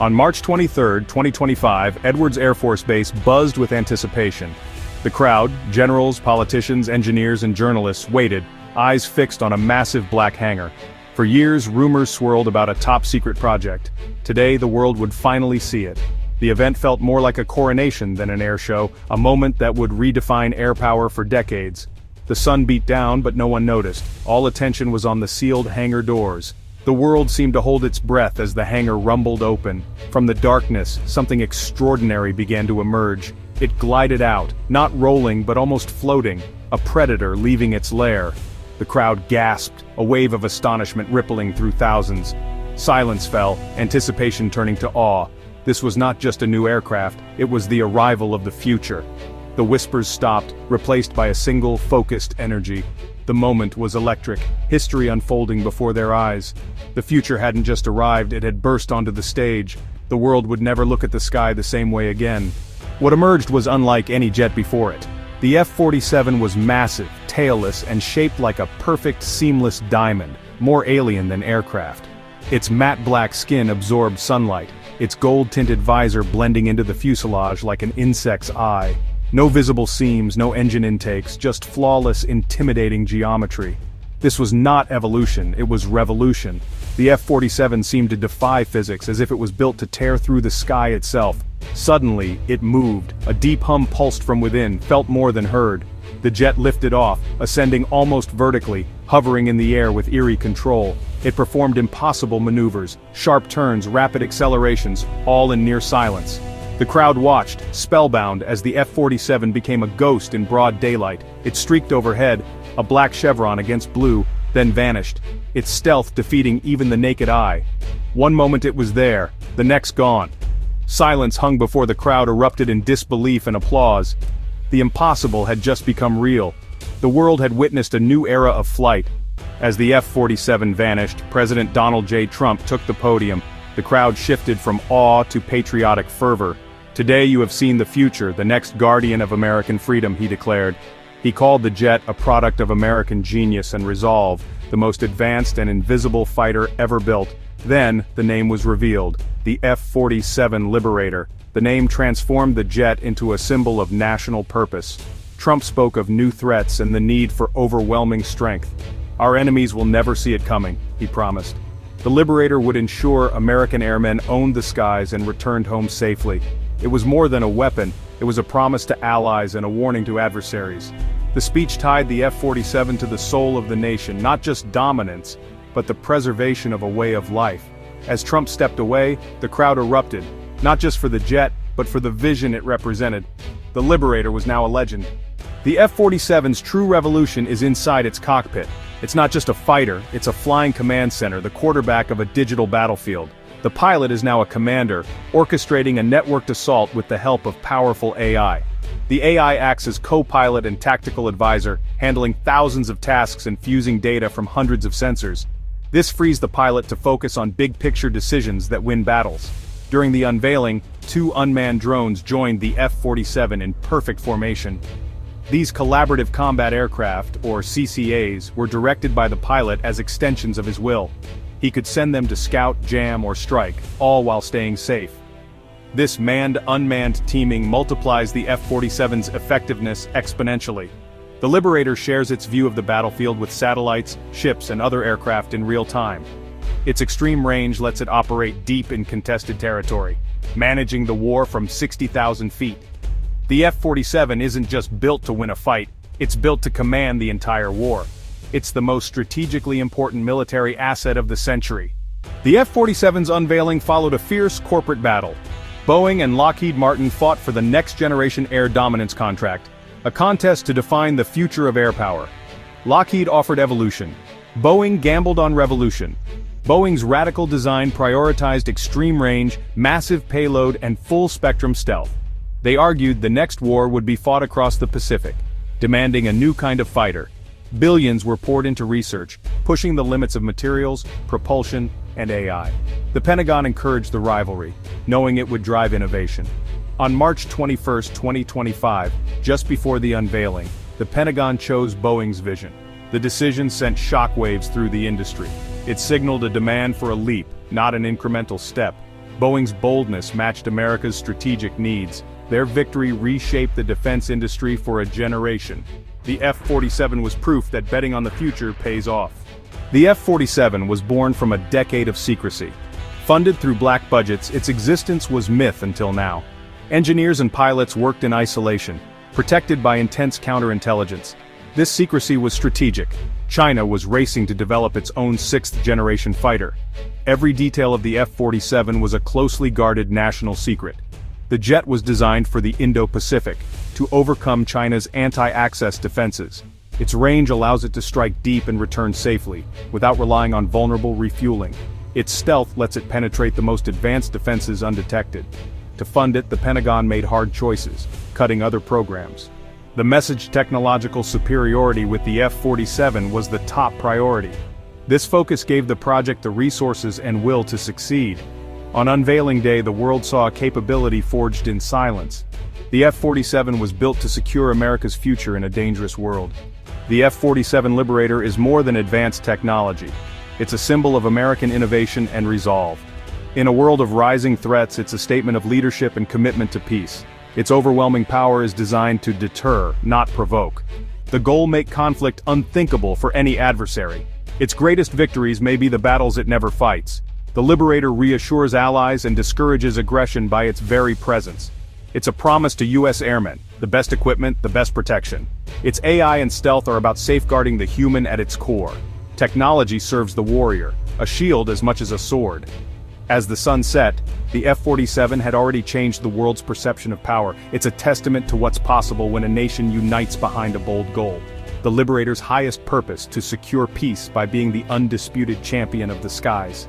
On March 23, 2025, Edwards Air Force Base buzzed with anticipation. The crowd, generals, politicians, engineers, and journalists waited, eyes fixed on a massive black hangar. For years, rumors swirled about a top-secret project. Today, the world would finally see it. The event felt more like a coronation than an air show, a moment that would redefine air power for decades. The sun beat down but no one noticed, all attention was on the sealed hangar doors. The world seemed to hold its breath as the hangar rumbled open. From the darkness, something extraordinary began to emerge. It glided out, not rolling but almost floating, a predator leaving its lair. The crowd gasped, a wave of astonishment rippling through thousands. Silence fell, anticipation turning to awe. This was not just a new aircraft, it was the arrival of the future. The whispers stopped, replaced by a single, focused energy. The moment was electric, history unfolding before their eyes. The future hadn't just arrived, it had burst onto the stage. The world would never look at the sky the same way again. What emerged was unlike any jet before it. The F-47 was massive, tailless, and shaped like a perfect, seamless diamond, more alien than aircraft. Its matte black skin absorbed sunlight, its gold-tinted visor blending into the fuselage like an insect's eye. No visible seams, no engine intakes, just flawless, intimidating geometry. This was not evolution, it was revolution. The F-47 seemed to defy physics as if it was built to tear through the sky itself. Suddenly, it moved, a deep hum pulsed from within, felt more than heard. The jet lifted off, ascending almost vertically, hovering in the air with eerie control. It performed impossible maneuvers, sharp turns, rapid accelerations, all in near silence. The crowd watched, spellbound, as the F-47 became a ghost in broad daylight. It streaked overhead, a black chevron against blue, then vanished, its stealth defeating even the naked eye. One moment it was there, the next gone. Silence hung before the crowd erupted in disbelief and applause. The impossible had just become real. The world had witnessed a new era of flight. As the F-47 vanished, President Donald J. Trump took the podium. The crowd shifted from awe to patriotic fervor. Today you have seen the future, the next guardian of American freedom, he declared. He called the jet a product of American genius and resolve, the most advanced and invisible fighter ever built. Then, the name was revealed, the F-47 Liberator. The name transformed the jet into a symbol of national purpose. Trump spoke of new threats and the need for overwhelming strength. Our enemies will never see it coming, he promised. The Liberator would ensure American airmen owned the skies and returned home safely. It was more than a weapon, it was a promise to allies and a warning to adversaries. The speech tied the F-47 to the soul of the nation, not just dominance, but the preservation of a way of life. As Trump stepped away, the crowd erupted, not just for the jet, but for the vision it represented. The Liberator was now a legend. The F-47's true revolution is inside its cockpit. It's not just a fighter, it's a flying command center, the quarterback of a digital battlefield. The pilot is now a commander, orchestrating a networked assault with the help of powerful AI. The AI acts as co-pilot and tactical advisor, handling thousands of tasks and fusing data from hundreds of sensors. This frees the pilot to focus on big-picture decisions that win battles. During the unveiling, two unmanned drones joined the F-47 in perfect formation. These collaborative combat aircraft, or CCAs, were directed by the pilot as extensions of his will. He could send them to scout, jam, or strike, all while staying safe. This manned-unmanned teaming multiplies the F-47's effectiveness exponentially. The Liberator shares its view of the battlefield with satellites, ships, and other aircraft in real time. Its extreme range lets it operate deep in contested territory, managing the war from 60,000 feet. The F-47 isn't just built to win a fight, it's built to command the entire war. It's the most strategically important military asset of the century. The F-47's unveiling followed a fierce corporate battle. Boeing and Lockheed Martin fought for the next-generation air dominance contract, a contest to define the future of air power. Lockheed offered evolution. Boeing gambled on revolution. Boeing's radical design prioritized extreme range, massive payload, and full-spectrum stealth. They argued the next war would be fought across the Pacific, demanding a new kind of fighter, Billions were poured into research, pushing the limits of materials, propulsion, and AI. The Pentagon encouraged the rivalry, knowing it would drive innovation. On March 21, 2025, just before the unveiling, the Pentagon chose Boeing's vision. The decision sent shockwaves through the industry. It signaled a demand for a leap, not an incremental step. Boeing's boldness matched America's strategic needs. Their victory reshaped the defense industry for a generation. The F-47 was proof that betting on the future pays off. The F-47 was born from a decade of secrecy. Funded through black budgets, its existence was myth until now. Engineers and pilots worked in isolation, protected by intense counterintelligence. This secrecy was strategic. China was racing to develop its own sixth-generation fighter. Every detail of the F-47 was a closely guarded national secret. The jet was designed for the Indo-Pacific, to overcome China's anti-access defenses. Its range allows it to strike deep and return safely, without relying on vulnerable refueling. Its stealth lets it penetrate the most advanced defenses undetected. To fund it, the Pentagon made hard choices, cutting other programs. The message technological superiority with the F-47 was the top priority. This focus gave the project the resources and will to succeed. On unveiling day the world saw a capability forged in silence. The F-47 was built to secure America's future in a dangerous world. The F-47 Liberator is more than advanced technology. It's a symbol of American innovation and resolve. In a world of rising threats it's a statement of leadership and commitment to peace. Its overwhelming power is designed to deter, not provoke. The goal make conflict unthinkable for any adversary. Its greatest victories may be the battles it never fights. The Liberator reassures allies and discourages aggression by its very presence. It's a promise to U.S. airmen, the best equipment, the best protection. Its AI and stealth are about safeguarding the human at its core. Technology serves the warrior, a shield as much as a sword. As the sun set, the F-47 had already changed the world's perception of power. It's a testament to what's possible when a nation unites behind a bold goal. The Liberator's highest purpose to secure peace by being the undisputed champion of the skies.